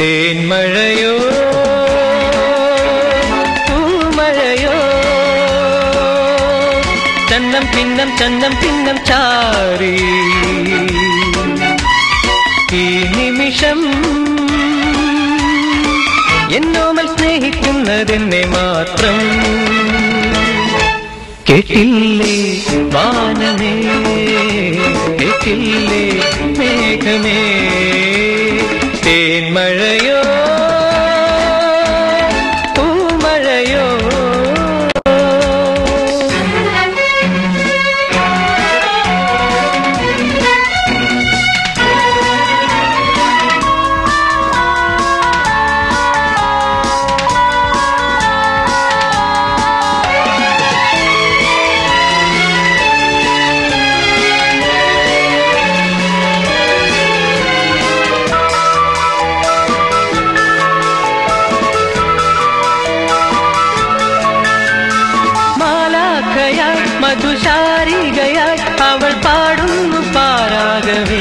തേന്മഴയോ പൂമഴയോ? ചന്നം പിന്നം ചന്നം പിന്നം ചാരി. ഈ നിമിഷം എന്നോമൽ സ്നേഹിക്കുന്നതെന്നെ മാത്രം. കേട്ടില്ലേ വാനമേ? മധുശാരികയായി അവൾ പാടുന്നു പാരാകവേ.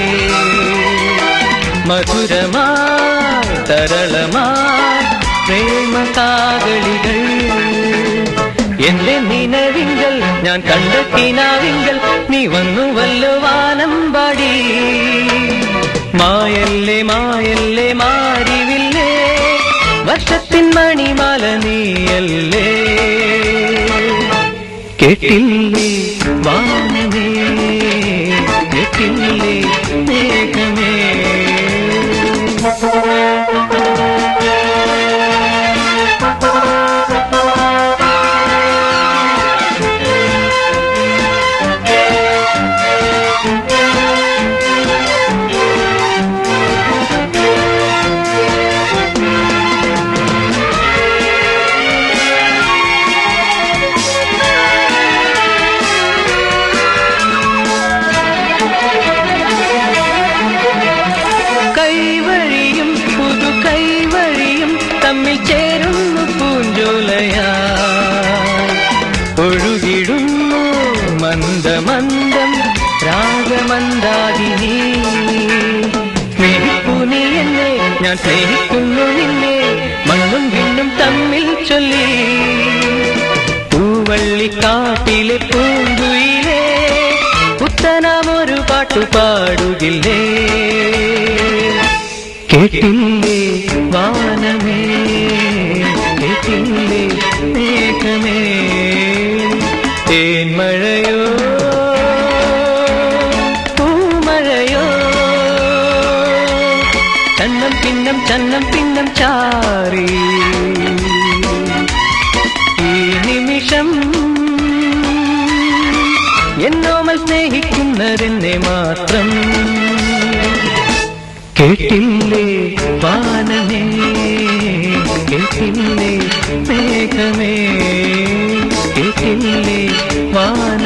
മധുരമായി തരളമായി പ്രേമ കാകളികൾ എന്റെ നിലവിങ്കൽ ഞാൻ കണ്ടെത്തിനാവിങ്കൽ നീ വന്നുവല്ലോ വല്ലവാനം പാടി മായല്ലേ മായല്ലേ മാറിവില്ലേ വർഷത്തിൻ മണിമാല നീയല്ലേ? കേട്ടില്ലേ? വാനമേ കേട്ടില്ലേ? പൂഞ്ചോലയാ ഒഴുകിടുന്നു മന്ദമന്ദം രാഗമന്ദാകിനി സ്നേഹിപ്പു നീ എന്നെ ഞാൻ സ്നേഹിക്കുന്നു നിന്നെ മണ്ണും വിണ്ണും തമ്മിൽ ചൊല്ലി പൂവള്ളിക്കാട്ടിലെ പൂങ്കുയിലേ പുത്തനാമൊരു പാട്ടു പാടുകില്ലേ കേട്ടില്ലേ വാനമേ ചന്നം പിന്നം ചന്നം പിന്നം ചാറി ഈ നിമിഷം എന്നോമൽ സ്നേഹിക്കുന്നതെന്നെ മാത്രം. കേട്ടില്ലേ പാനമേ കേട്ടില്ലേ മേഘമേ കേട്ടില്ലേ വാന